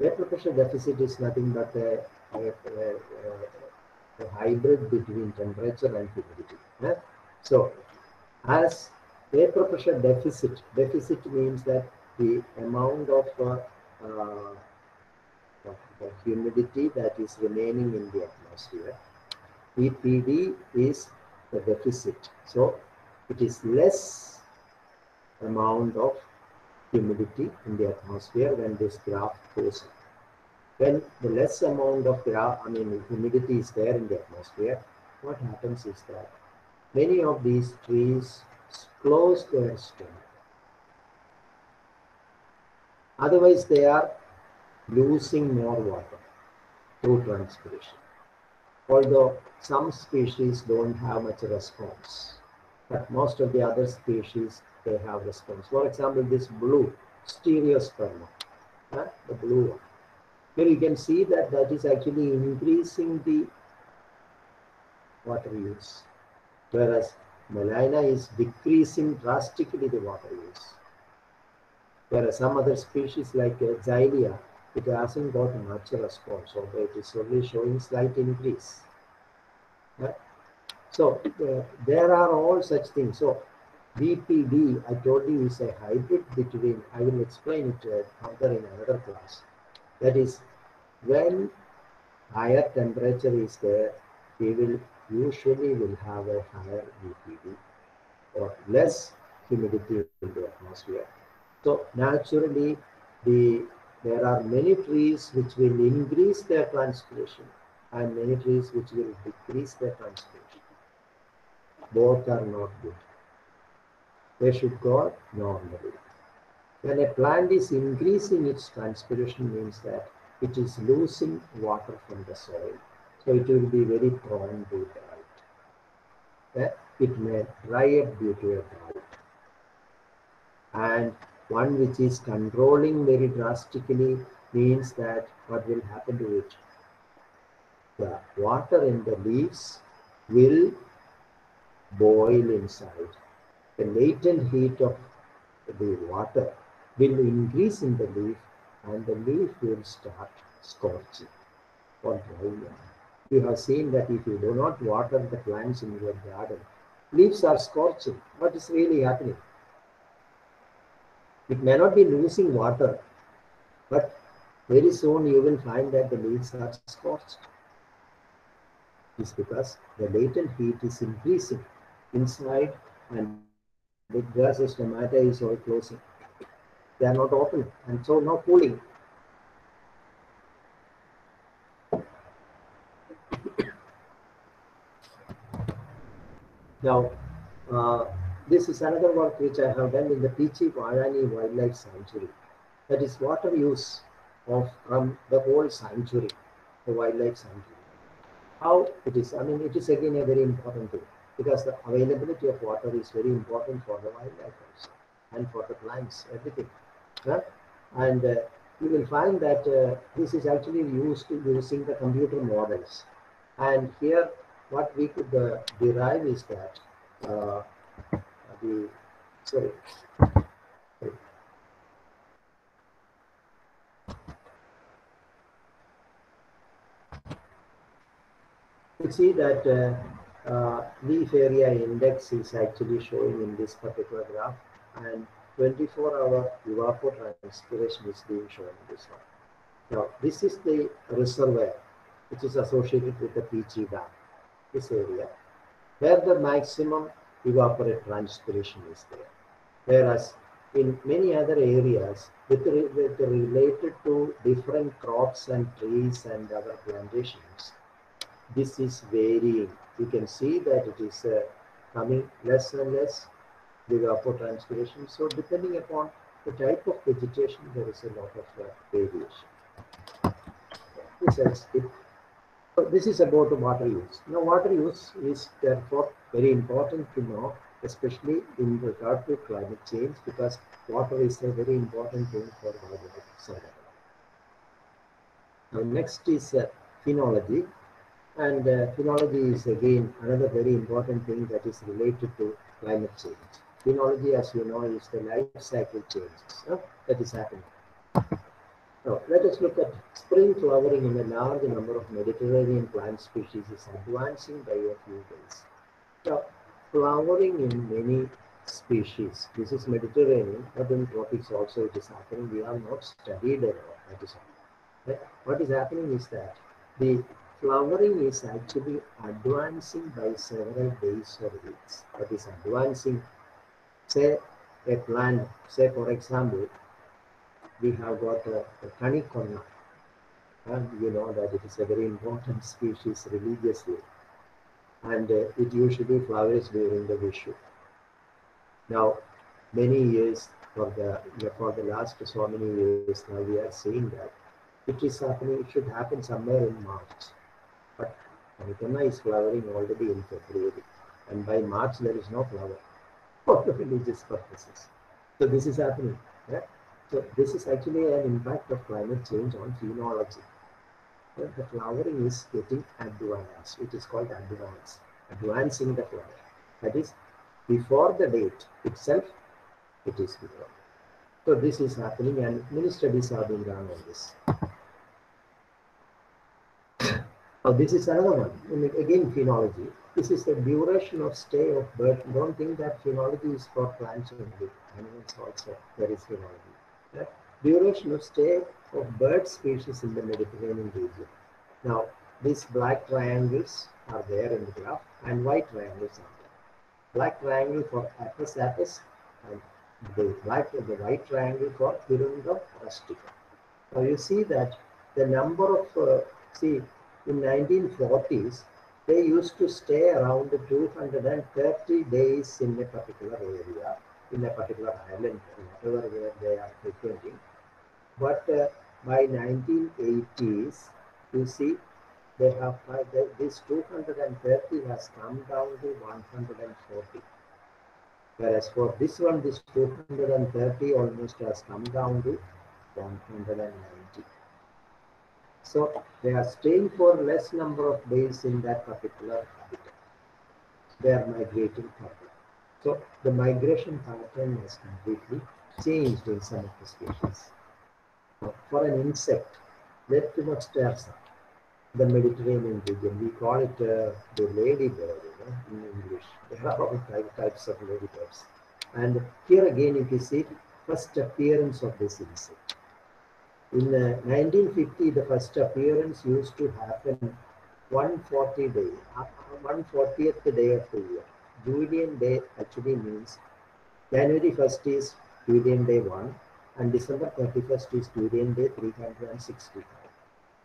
Vapor pressure deficit is nothing but a, a, a, a hybrid between temperature and humidity. Huh? So, as vapor pressure deficit, deficit means that the amount of uh, uh, the humidity that is remaining in the atmosphere. VPD is the deficit. So it is less amount of humidity in the atmosphere when this graph goes up. When the less amount of graph, I mean humidity is there in the atmosphere, what happens is that many of these trees close their stem. Otherwise, they are losing more water through transpiration. Although some species don't have much response, but most of the other species they have response. For example, this blue stereosperma, huh? the blue one. Here you can see that that is actually increasing the water use, whereas Gmelina is decreasing drastically the water use. Whereas some other species like uh, Xylia, it hasn't got much response, although it is only showing slight increase. So uh, there are all such things. So VPD, I told you, is a hybrid between, I will explain it uh, further in another class. That is, when higher temperature is there, we will usually will have a higher VPD or less humidity in the atmosphere. So naturally, the there are many trees which will increase their transpiration and many trees which will decrease their transpiration. Both are not good. They should go normally. When a plant is increasing its transpiration means that it is losing water from the soil. So it will be very prone to drought. It may dry up due to a drought. And one which is controlling very drastically means that what will happen to it? The water in the leaves will boil inside. The latent heat of the water will increase in the leaf and the leaf will start scorching or drying. You have seen that if you do not water the plants in your garden, leaves are scorching. What is really happening? It may not be losing water, but very soon you will find that the leaves are scorched. It's because the latent heat is increasing inside and the gases stomata is all closing. They are not open and so no cooling. now, uh, this is another work which I have done in the Peechi-Vazhani Wildlife Sanctuary. That is water use of from the whole sanctuary, the wildlife sanctuary. How it is, I mean, it is again a very important thing. because the availability of water is very important for the wildlife also and for the plants, everything. Yeah? And uh, you will find that uh, this is actually used using the computer models. And here, what we could uh, derive is that uh, You see that uh, uh, leaf area index is actually showing in this particular graph, and 24-hour evapotranspiration is being shown in this one. Now, this is the reservoir, which is associated with the Peechi dam, this area, where the maximum evapotranspiration is there. Whereas in many other areas, with, with related to different crops and trees and other plantations, this is varying. You can see that it is uh, coming less and less the evapotranspiration. So depending upon the type of vegetation, there is a lot of uh, variation. This is it. So this is about the water use. Now, water use is therefore very important to know, especially in regard to climate change, because water is a very important thing for wildlife survival. Now, next is uh, phenology. And uh, phenology is again another very important thing that is related to climate change. Phenology, as you know, is the life cycle changes uh, that is happening. Now, let us look at spring flowering in a large number of Mediterranean plant species is advancing by a few days. Now, flowering in many species, this is Mediterranean, but in tropics also it is happening. We have not studied it that is all. Right? What is happening is that the flowering is actually advancing by several days or weeks. That is advancing, say, a plant, say, for example, we have got a, a Kanikonna. And you know that it is a very important species religiously. And uh, it usually flowers during the Vishu. Now, many years for the for the last so many years now we are seeing that it is happening. It should happen somewhere in March, but Kanikonna is flowering already in February, and by March there is no flower <laughs> for the religious purposes. So this is happening. Yeah? So this is actually an impact of climate change on phenology. The flowering is getting advanced. It is called advance, advancing the flower. That is, before the date itself, it is before. So this is happening and many studies are being done on this. Now this is another one. Again, phenology. This is the duration of stay of bird. Don't think that phenology is for plants only. Animals also, there is phenology the duration of stay of bird species in the Mediterranean region. Now, these black triangles are there in the graph and white triangles are there. Black triangle for Apus apus and the black the white triangle for Hirundo rustica. Now you see that the number of, uh, see, in 1940s, they used to stay around 230 days in a particular area in a particular island, whatever where they are frequenting. But uh, by 1980s, you see, they have uh, they, this 230 has come down to 140. Whereas for this one, this 230 almost has come down to 190. So they are staying for less number of days in that particular habitat. They are migrating further. So the migration pattern has completely changed in some of the species. For an insect, Leptinostersa, the Mediterranean region, we call it uh, the ladybird you know, in English. There are all types of ladybirds. And here again, you can see first appearance of this insect. In uh, 1950, the first appearance used to happen 140 day, 140th day of the year. Julian day actually means January 1st is Julian day 1 and December 31st is Julian day 365.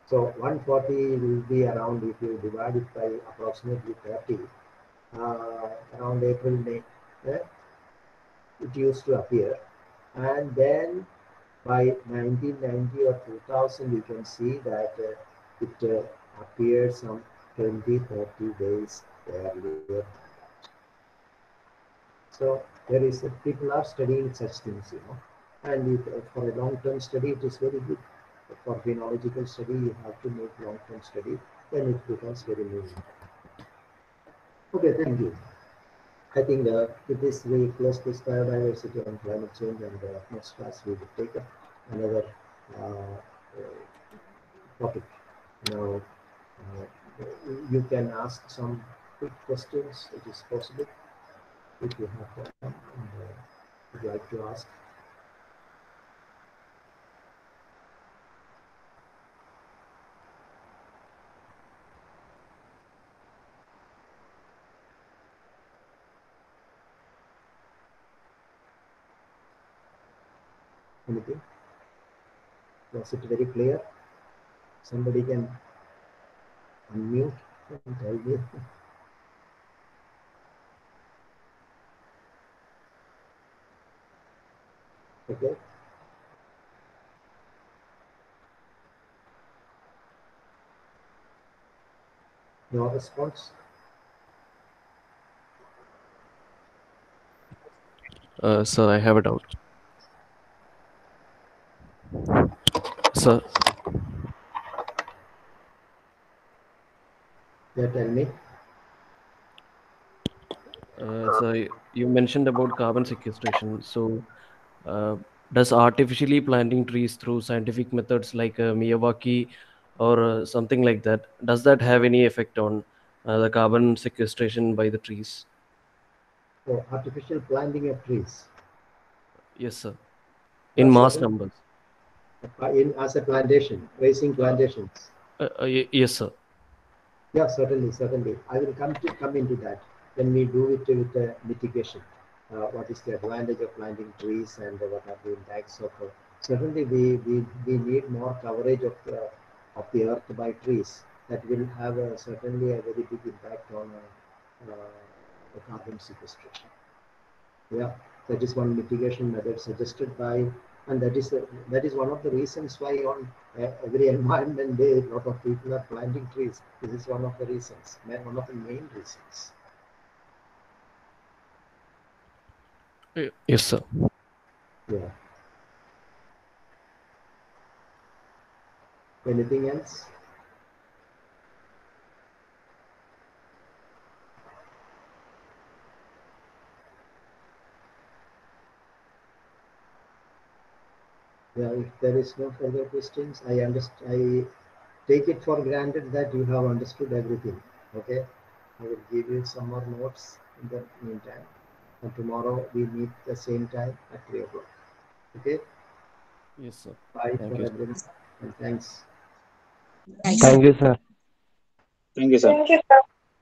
So 140 will be around, if you divide it by approximately 30, uh, around April, May, eh, it used to appear. And then by 1990 or 2000, you can see that uh, it uh, appeared some 20, 30 days earlier So there is people are studying such things, you know, and if, for a long-term study, it is very good. For phenological study, you have to make long-term study, then it becomes very meaningful. Okay, thank you. I think uh, with this we close this biodiversity and climate change, and uh, next class we will take up another uh, topic. Now, uh, you can ask some quick questions. It is possible if you have them and would like to ask. Anything? Was it very clear? Somebody can unmute and tell me. <laughs> Okay. No response? Uh, sir, I have a doubt. Sir, Yeah, tell me. uh, sir, you mentioned about carbon sequestration. So, uh, does artificially planting trees through scientific methods like uh, Miyawaki or uh, something like that, does that have any effect on uh, the carbon sequestration by the trees? Artificial planting of trees. Yes, sir. In That's mass okay. numbers. Uh, In as a plantation, raising plantations. Uh, uh, yes, sir. Yeah, certainly, certainly. I will come to come into that when we do it with mitigation. Uh, what is the advantage of planting trees and what are the impacts of? Uh, certainly, we, we we need more coverage of the of the earth by trees. That will have a, certainly a very big impact on uh, uh, the carbon sequestration. Yeah, that is one mitigation method suggested by, and that is the, that is one of the reasons why on uh, every <laughs> environment day, a lot of people are planting trees. This is one of the reasons, one of the main reasons. Yes, sir. Yeah. Anything else? Yeah, if there is no further questions, I understand. I take it for granted that you have understood everything. Okay, I will give you some more notes in the meantime. And tomorrow we meet the same time at three o'clock. Okay, Yes, sir. bye Thank for you. everyone and thanks. Thank you, sir. Thank you, sir. Thank you, sir.